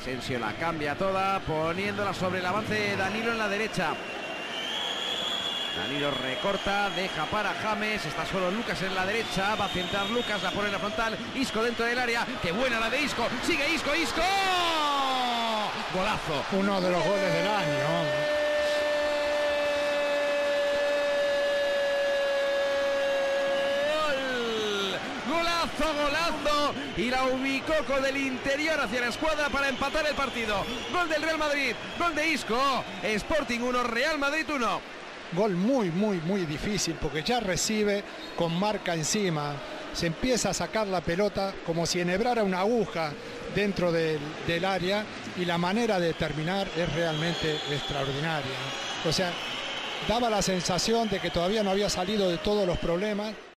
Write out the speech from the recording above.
Asensio la cambia toda, poniéndola sobre el avance de Danilo en la derecha. Danilo recorta, deja para James, está solo Lucas en la derecha, va a centrar Lucas, la pone en la frontal, Isco dentro del área, qué buena la de Isco, sigue Isco, Isco, golazo. Uno de los goles del año. Golazo, golazo. Y la ubicó con el interior hacia la escuadra para empatar el partido. Gol del Real Madrid, gol de Isco. Sporting 1, Real Madrid 1. Gol muy, muy, muy difícil porque ya recibe con marca encima. Se empieza a sacar la pelota como si enhebrara una aguja dentro del, del área y la manera de terminar es realmente extraordinaria. O sea, daba la sensación de que todavía no había salido de todos los problemas